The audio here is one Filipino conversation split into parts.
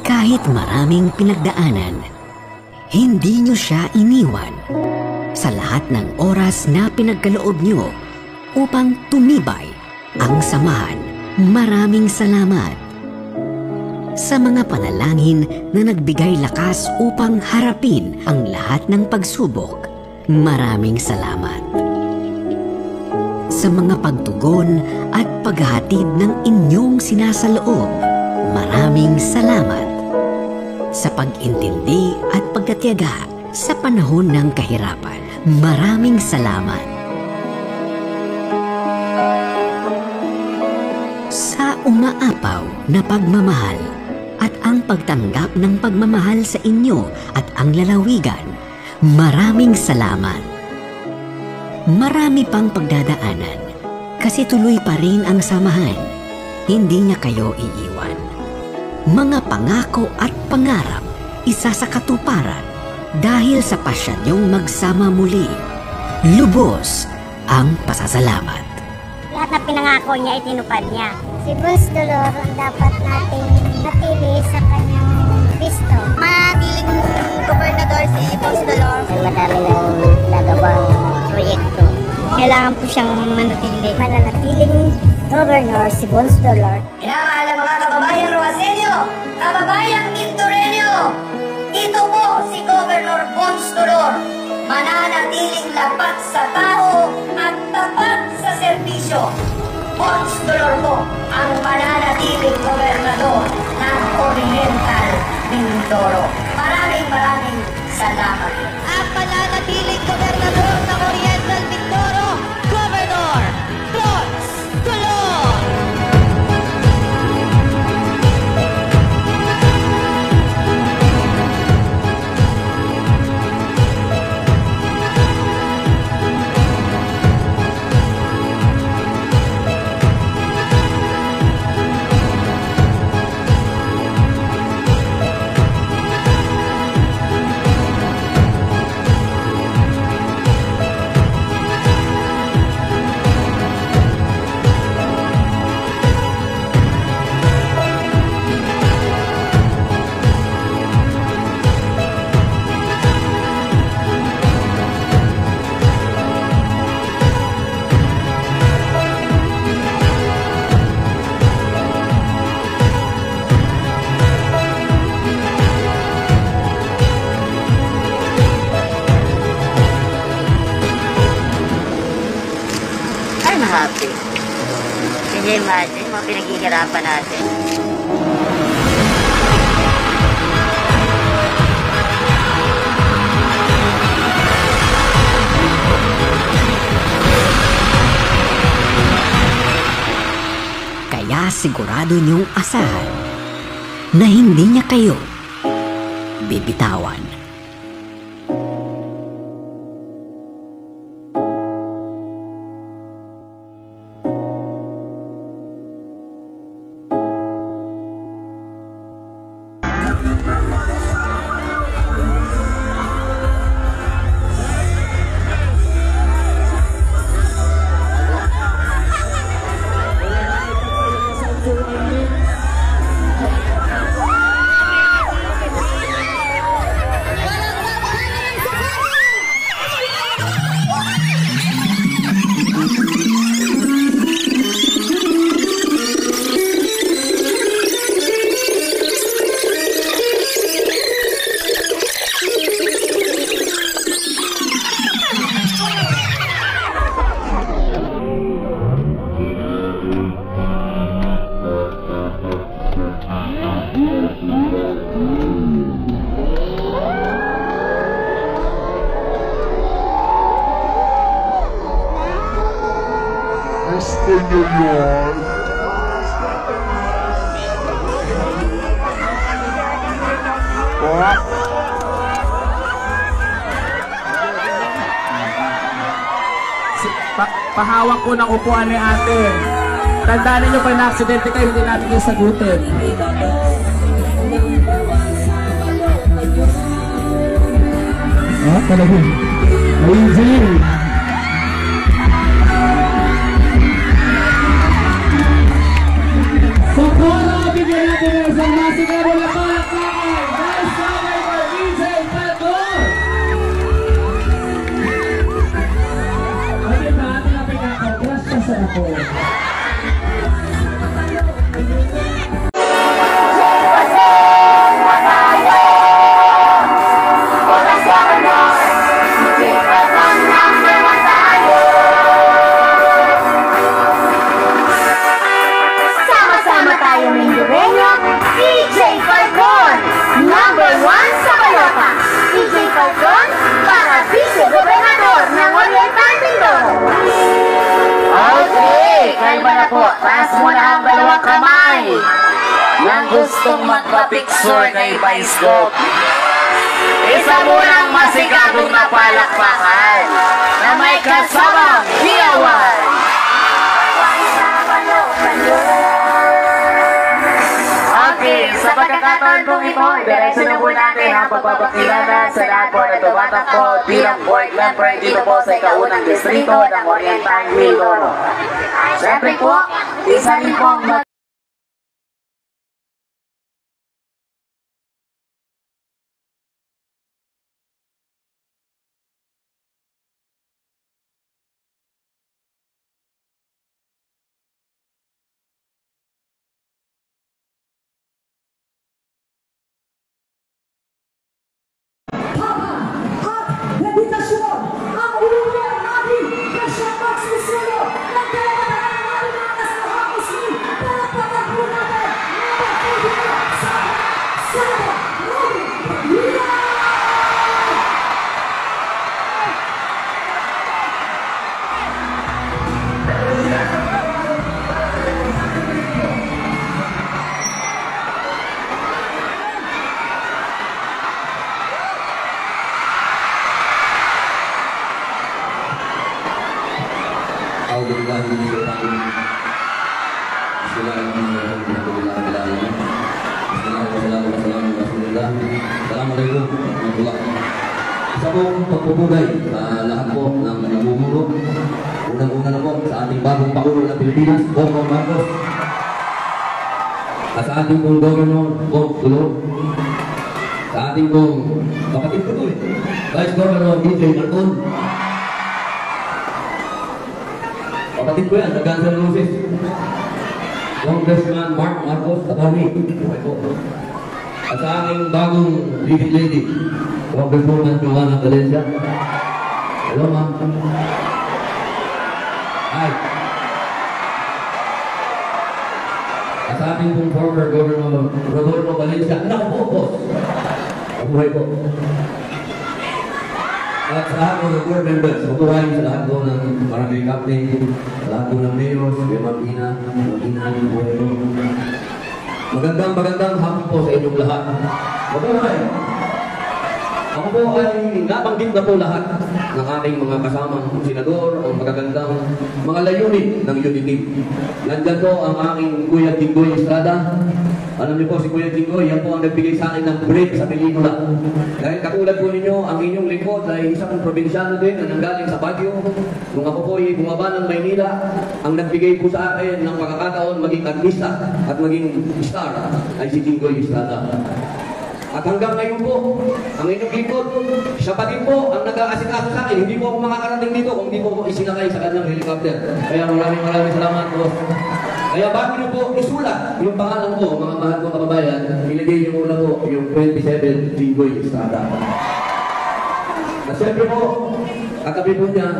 Kahit maraming pinagdaanan, hindi niyo siya iniwan sa lahat ng oras na pinagkaloob niyo upang tumibay ang samahan. Maraming salamat sa mga panalangin na nagbigay lakas upang harapin ang lahat ng pagsubok. Maraming salamat sa mga pagtugon at paghatid ng inyong sinasaloob. Maraming salamat sa pag-intindi at pagkatiyaga sa panahon ng kahirapan. Maraming salamat. Sa umaapaw na pagmamahal at ang pagtanggap ng pagmamahal sa inyo at ang lalawigan, maraming salamat. Marami pang pagdadaanan kasi tuloy pa rin ang samahan. Hindi niya kayo iiwan. Mga pangako at pangarap isa sa katuparan dahil sa pasyon niyong magsama muli. Lubos ang pasasalamat. Lahat na pinangako niya, itinupad niya. Si Boss Dolor ang dapat nating natili sa kanyang pisto. Madiling gobernador si Boss Dolor. Madami ng nagawang proyekto. Kailangan po siyang manatili. Mananatiling governor si Boss Dolor. Minamahal ang mga kababayan Roasenyo, kababayang Mindoreño. Ito po si Governor Bons Dolor. Mananatiling lapat sa tao at tapat sa serbisyo. Bons Dolor po ang mananatiling gobernador ng Oriental Mindoro. Maraming maraming salamat. Imagine mga pinaghihirapan natin? Kaya sigurado niyong asahan na hindi niya kayo bibitawan. Po? Si- Pa pahawak po ng upuan ni ate. Tandaan ninyo pag na-aksidente kayo, hindi natin yung sagutin. Ah, talaga. Amazing! Masika Bulacan kay Vice Governor DJ Pato. Ano ba? Ano ba? Ano ba? Ano ba? Gustong magpa-picture kay Vice Gop. Isa munang masikadong na palakpakan na may kasamang hiyawan. Okay, sa pagkakataon pong ito, diretso na po natin ang pagpapakilala sa lahat po na tumatakbo bilang board member dito po sa ikaunang distrito ng Oriental Mindoro. Siyempre po, isa rin pong Assalamualaikum warahmatullahi Isa pong pagpupugay sa lahat po ng namumuno. Unang-una na po sa ating bagong Pangulo ng Pilipinas, Bongbong Marcos. At sa ating pong Governor, Bong Tulong Sa ating pong kapatid ko eh, Vice Governor DJ Marcon. Kapatid ko yan, sa Guns Roses. Congressman Mark Marcos Attorney. At sa aking bagong leading lady, Congresswoman Joanna Valencia. Hello, ma'am. Hi. At sa ating pong former Governor Rodolfo Valencia. Naku po, boss. Mabuhay po. At sa lahat ng board members, mabuhay sa lahat po ng maraming captain, sa lahat po ng mayors, kay Ma'am Ina, Ma'am Ina, mabuhay po. Magandang magandang hapon po sa inyong lahat. Mabuhay! Ako po ay nabanggit na po lahat ng ating mga kasamang senador, ang magagandang mga layunin ng unity. Nandyan po ang aking Kuya Jinggoy Estrada. Alam niyo po si Kuya Jinggoy, yan po ang nagbigay sa akin ng break sa pelikula. Dahil katulad po ninyo, ang inyong lingkod ay isang probinsyano din na nanggaling sa Baguio. Nung ako po ay bumaba ng Maynila, ang nagbigay po sa akin ng pagkakataon maging artista at maging star ay si Jinggoy Estrada. At hanggang ngayon po, ang inyong lingkod, siya pa din po ang nag-aasikaso sa akin. Hindi po ako makakarating dito kung hindi po ako isinakay sa kanyang helicopter. Kaya maraming maraming salamat po. Kaya bago niyo po isulat yung pangalan ko, mga mahal kong kababayan, ilagay niyo muna po yung 27 Jinggoy Estrada. At siyempre po, katabi po niya,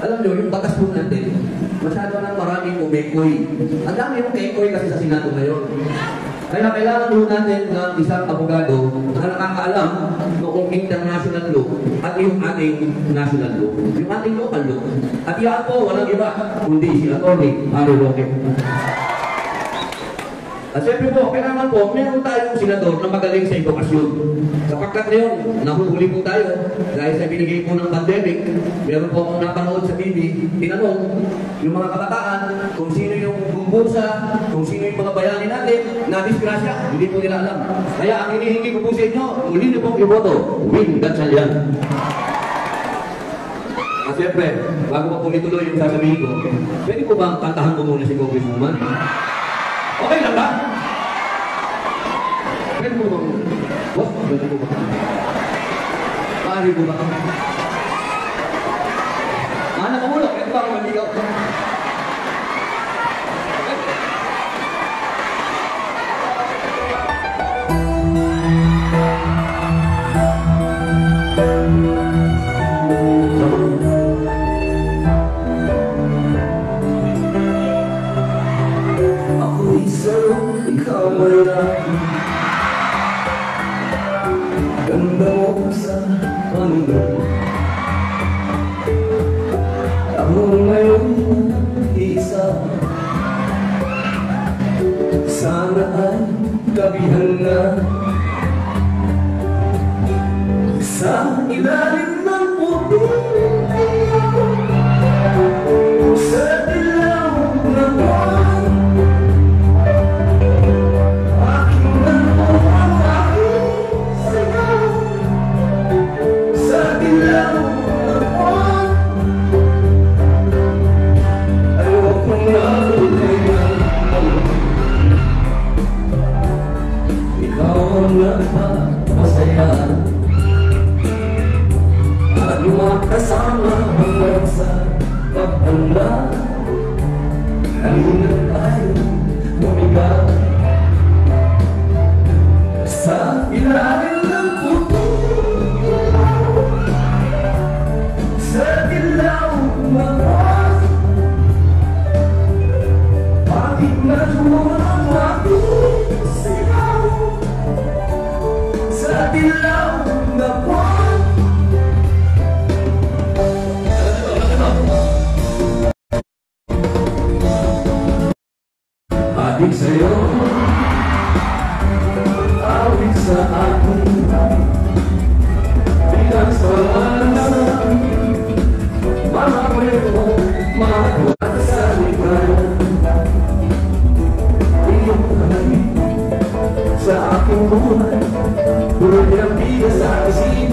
alam niyo, yung batas po natin, masyado nang maraming umekoy. Ang dami yung kekoy kasi sa Senado ngayon. Kaya kailangan po natin ng isang abogado na nakakaalam noong international law yung ating national law, yung ating local law. At yan po, walang iba, kundi si Atty. Harry Roque. At siyempre po, kailangan po, meron tayong senador na magaling sa edukasyon. Sapagkat ngayon, nahuhuli po tayo dahil sa binigay po ng pandemic, meron po akong napanood sa TV, tinanong yung mga kabataan kung sino yung bumbusa, kung sino yung mga bayani natin na disgrasya, hindi po nila alam. Kaya ang hinihingi ko po sa inyo, muli niyo pong iboto, win Gatchalian. At siyempre, bago pa po ituloy yung sasabihin ko, pwede po ba kantahan ko muna si Congresswoman? Okay lang ba? Pwede mo bang... Boss, pwede mo ba? Maaari ko ba? Mana ka muna, pwede ba ako manligaw? Isa Sana ay Halina tayo bumigat Sa Adik sa'yo. Awit sa akin Bilang sa lansan Mga kwento, mga sa lipan Iyong kamay sa aking buhay. Puro niyang bigas sa aking